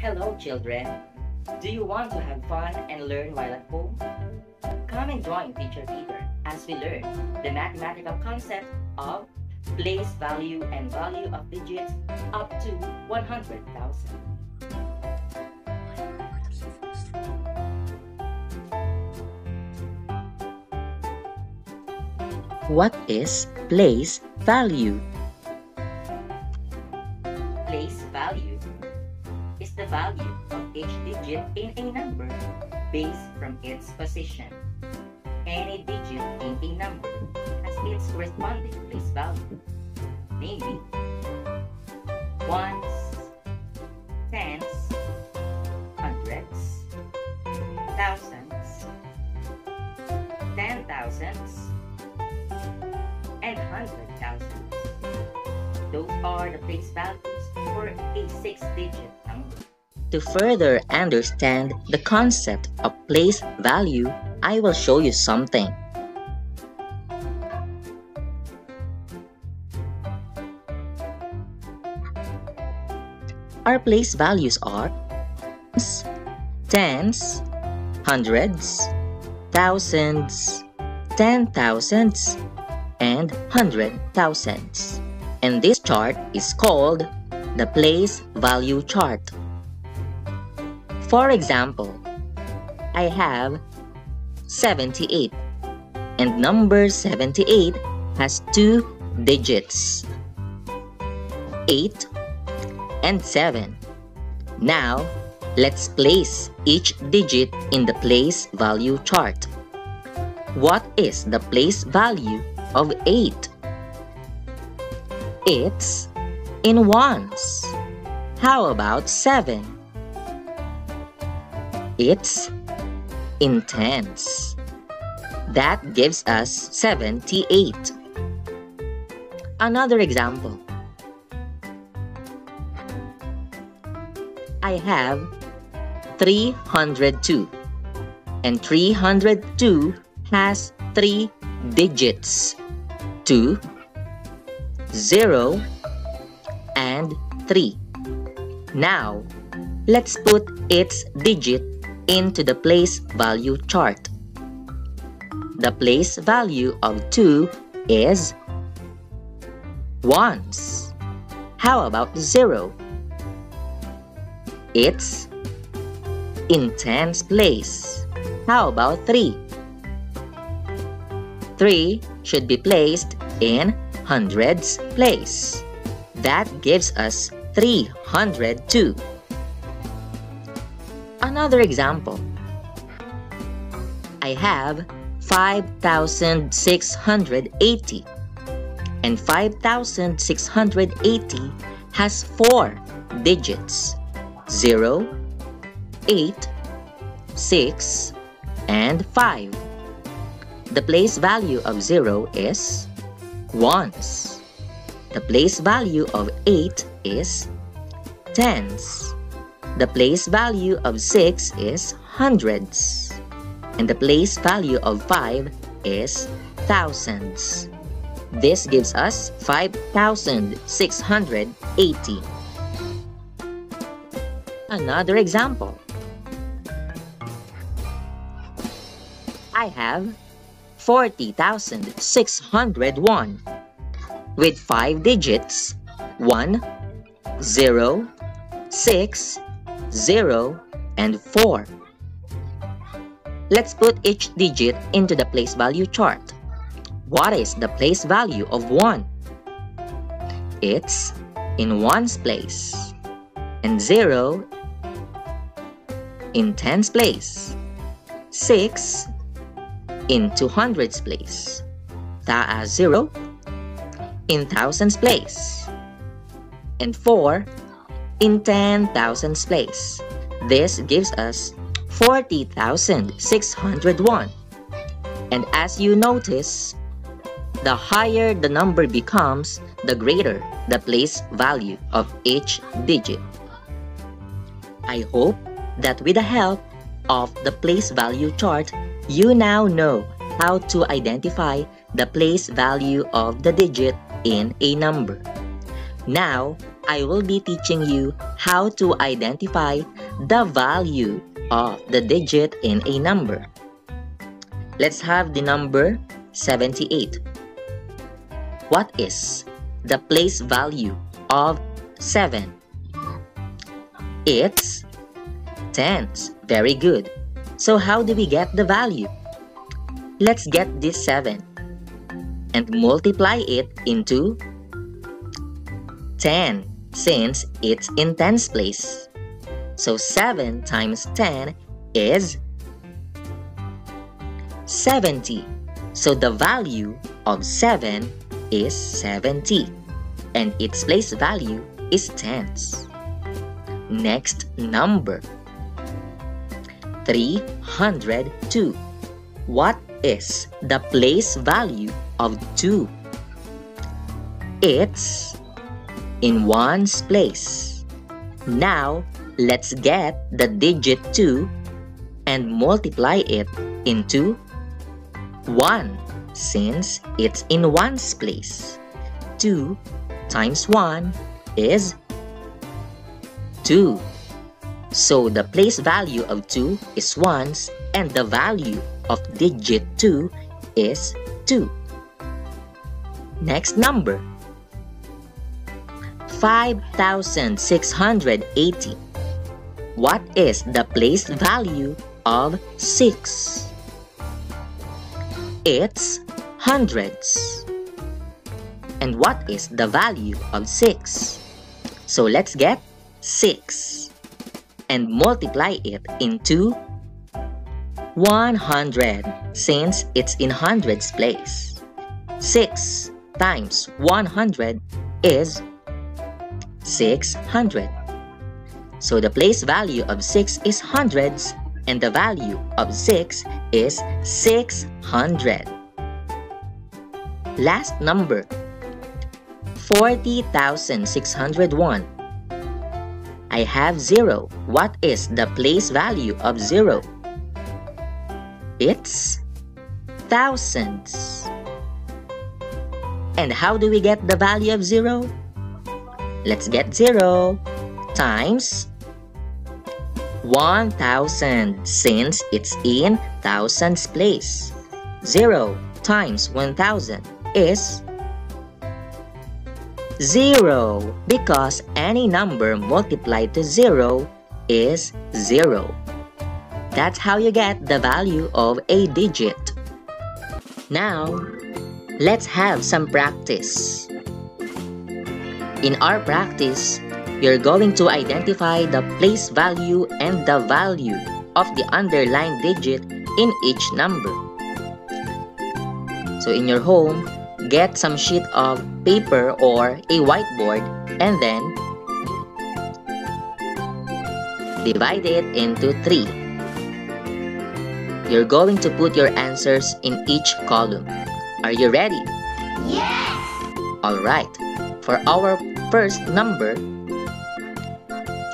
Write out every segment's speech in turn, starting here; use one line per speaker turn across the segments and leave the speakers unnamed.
Hello, children. Do you want to have fun and learn while at home? Come and join Teacher Peter as we learn the mathematical concept of place value and value of digits up to 100,000.
What is place value?
The value of each digit in a number based from its position. Any digit in a number has its corresponding place value, namely ones, tens, hundreds, thousands, ten thousands, and hundred thousands. Those are the place values for a six-digit number.
To further understand the concept of place value, I will show you something. Our place values are tens, hundreds, thousands, ten thousands, and hundred thousands. And this chart is called the place value chart. For example, I have 78 and number 78 has two digits 8 and 7. Now, let's place each digit in the place value chart. What is the place value of 8? It's in ones. How about 7? It's intense. That gives us 78. Another example. I have 302 and 302 has three digits 2, 0, and 3. Now, let's put its digit into the place value chart. The place value of 2 is ones. How about 0? It's in tens place. How about 3? 3 should be placed in hundreds place. That gives us 302. Another example. I have 5,680 and 5,680 has four digits 0, 8, 6, and 5. The place value of 0 is ones. The place value of 8 is tens. The place value of 6 is hundreds. And the place value of 5 is thousands. This gives us 5,680. Another example. I have 40,601 with 5 digits 1, 0, 6, 0, and 4. Let's put each digit into the place value chart. What is the place value of 1? It's in ones place and 0 in tens place 6 in 200s place ta uh, 0 in thousands place and 4 in 10,000s place. This gives us 40,601. And as you notice, the higher the number becomes, the greater the place value of each digit. I hope that with the help of the place value chart, you now know how to identify the place value of the digit in a number. Now, I will be teaching you how to identify the value of the digit in a number. Let's have the number 78. What is the place value of 7? It's tens. Very good. So how do we get the value? Let's get this 7 and multiply it into 10 since it's in tens place. So 7 times 10 is 70. So the value of 7 is 70 and its place value is tens. Next number 302. What is the place value of 2? It's in ones place. Now, let's get the digit 2 and multiply it into 1 since it's in ones place. 2 times 1 is 2. So the place value of 2 is 1s and the value of digit 2 is 2. Next number 5680. What is the place value of 6? It's hundreds. And what is the value of 6? So let's get 6 and multiply it into 100 since it's in hundreds place. 6 times 100 is 600. So the place value of 6 is hundreds and the value of 6 is 600. Last number 40,601 I have 0. What is the place value of 0? It's thousands. And how do we get the value of 0? Let's get 0 times 1000 since it's in thousands place. 0 times 1000 is 0 because any number multiplied to 0 is 0. That's how you get the value of a digit. Now, let's have some practice. In our practice, you're going to identify the place value and the value of the underlying digit in each number. So in your home, get some sheet of paper or a whiteboard and then divide it into three. You're going to put your answers in each column. Are you ready?
Yes!
Alright, for our first number,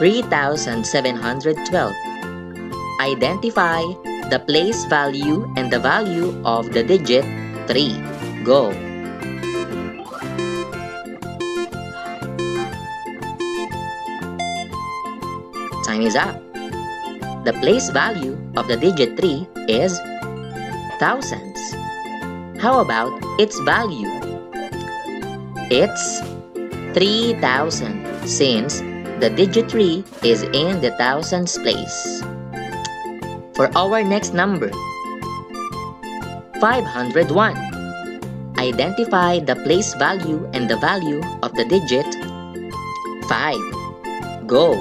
3712. Identify the place value and the value of the digit 3. Go! Time is up. The place value of the digit 3 is thousands. How about its value? It's 3000 since the digit 3 is in the thousands place. For our next number, 501. Identify the place value and the value of the digit 5. Go!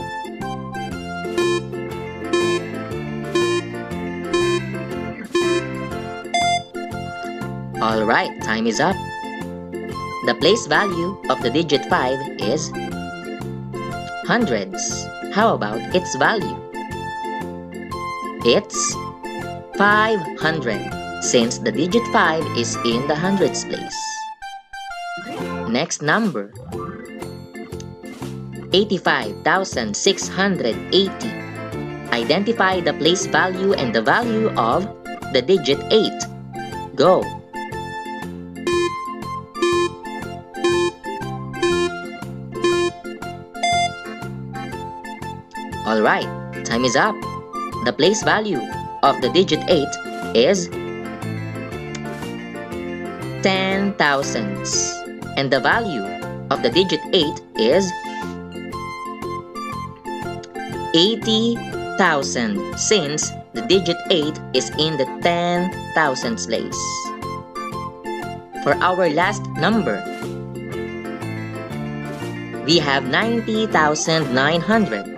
Alright, time is up. The place value of the digit 5 is hundreds. How about its value? It's 500 since the digit 5 is in the hundreds place. Next number 85,680. Identify the place value and the value of the digit 8. Go! Alright, time is up. The place value of the digit 8 is 10 thousandths. And the value of the digit 8 is 80,000 since the digit 8 is in the 10 thousandths place. For our last number, we have 90,900.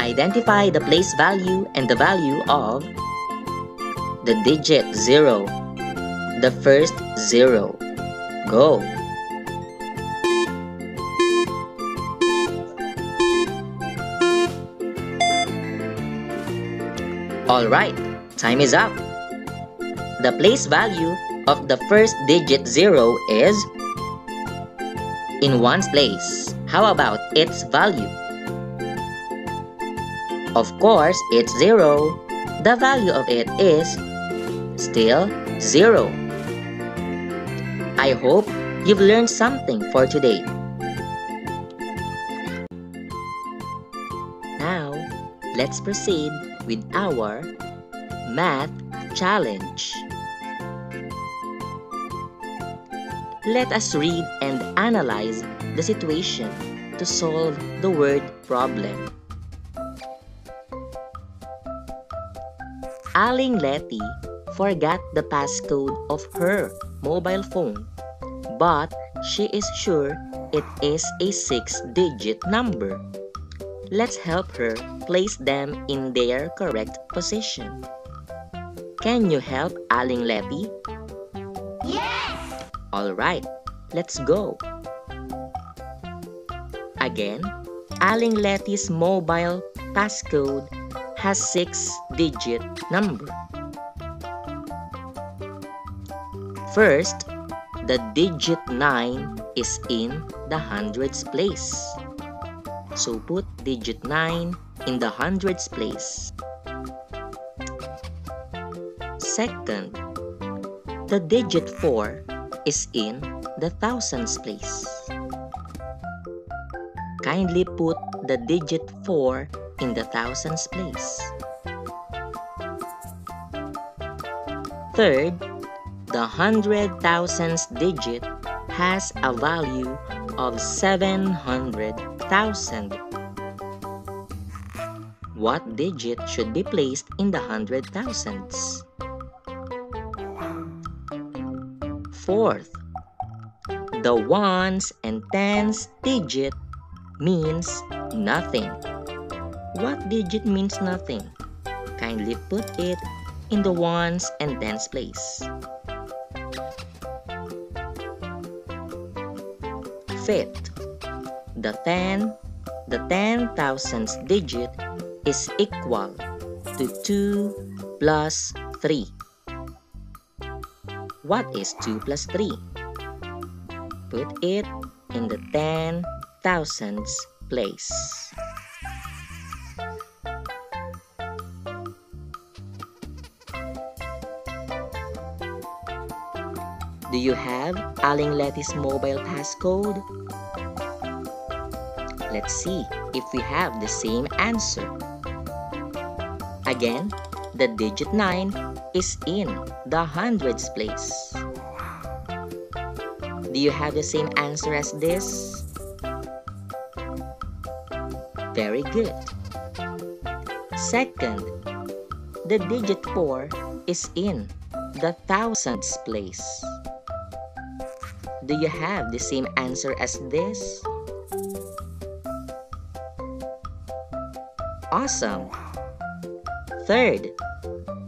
Identify the place value and the value of the digit 0, the first 0. Go! Alright, time is up. The place value of the first digit 0 is in one's place. How about its value? Of course, it's 0. The value of it is still 0. I hope you've learned something for today. Now, let's proceed with our math challenge. Let us read and analyze the situation to solve the word problem. Aling Letty forgot the passcode of her mobile phone, but she is sure it is a six-digit number. Let's help her place them in their correct position. Can you help Aling Letty?
Yes!
Alright, let's go. Again, Aling Letty's mobile passcode has six-digit number. First, the digit 9 is in the hundreds place. So put digit 9 in the hundreds place. Second, the digit 4 is in the thousands place. Kindly put the digit 4 in the thousands place. Third, the hundred thousands digit has a value of 700,000. What digit should be placed in the hundred thousands? Fourth, the ones and tens digit means nothing. What digit means nothing? Kindly put it in the ones and tens place. Fifth, the 10, the 10 thousandths digit is equal to 2 plus 3. What is 2 plus 3? Put it in the 10 thousandths place. You have Aling Letty's mobile passcode? Let's see if we have the same answer. Again, the digit 9 is in the hundreds place. Do you have the same answer as this? Very good. Second, the digit 4 is in the thousands place. Do you have the same answer as this? Awesome! Third,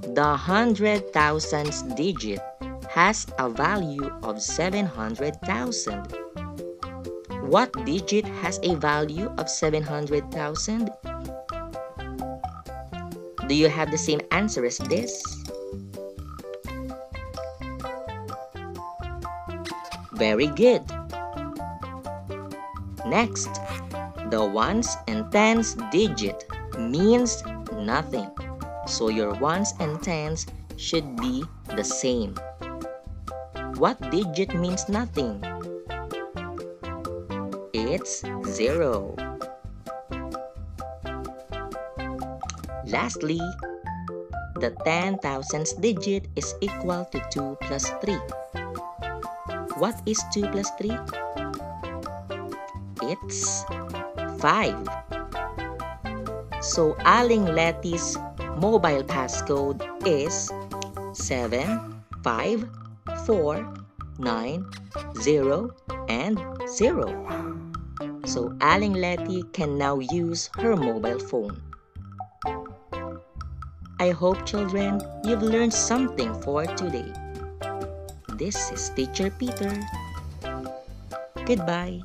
the hundred thousands digit has a value of 700,000. What digit has a value of 700,000? Do you have the same answer as this? Very good. Next, the ones and tens digit means nothing. So your ones and tens should be the same. What digit means nothing? It's zero. Lastly, the 10,000th digit is equal to 2 plus 3. What is 2 plus 3? It's 5. So Aling Letty's mobile passcode is 75490 and 0. So Aling Letty can now use her mobile phone. I hope children you've learned something for today. This is Teacher Peter. Goodbye.